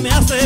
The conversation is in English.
me hace